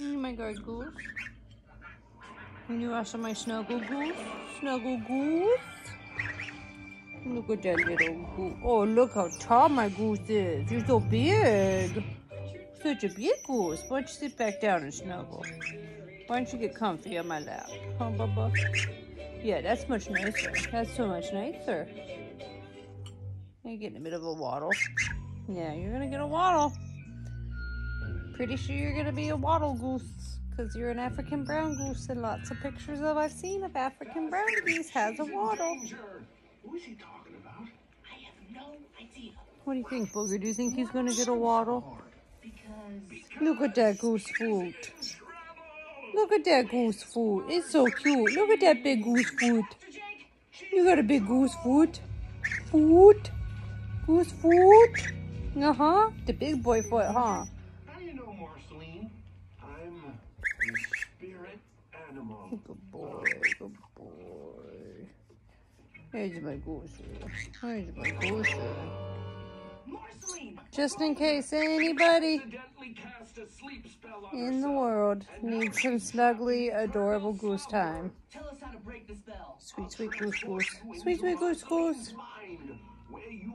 Oh my god, Goose. Can you also my snuggle goose? Snuggle goose? Look at that little goose. Oh, look how tall my goose is. You're so big. Such a big goose. Why don't you sit back down and snuggle? Why don't you get comfy on my lap? Huh, Bubba? Yeah, that's much nicer. That's so much nicer. You get in the middle of a waddle. Yeah, you're gonna get a wattle. Pretty sure you're gonna be a wattle goose because you're an African brown goose and lots of pictures of I've seen of African brown geese has a wattle. Who is he talking about? I have no idea. What do you think, Booger? Do you think he's gonna get a wattle? Because Look at that goose foot. Look at that goose foot. It's so cute. Look at that big goose foot. You got a big goose foot. Foot. Goose foot. Uh-huh. The big boy foot, huh? Marceline? I'm a spirit animal. Good boy, good boy. Here's my goosey. Here's my goosey. Marceline, Just in case anybody Accidentally cast a sleep spell on in the world needs some snuggly, adorable goose time. tell us how to break the spell. Sweet, sweet goose goose. Sweet, sweet goose goose. Mind where you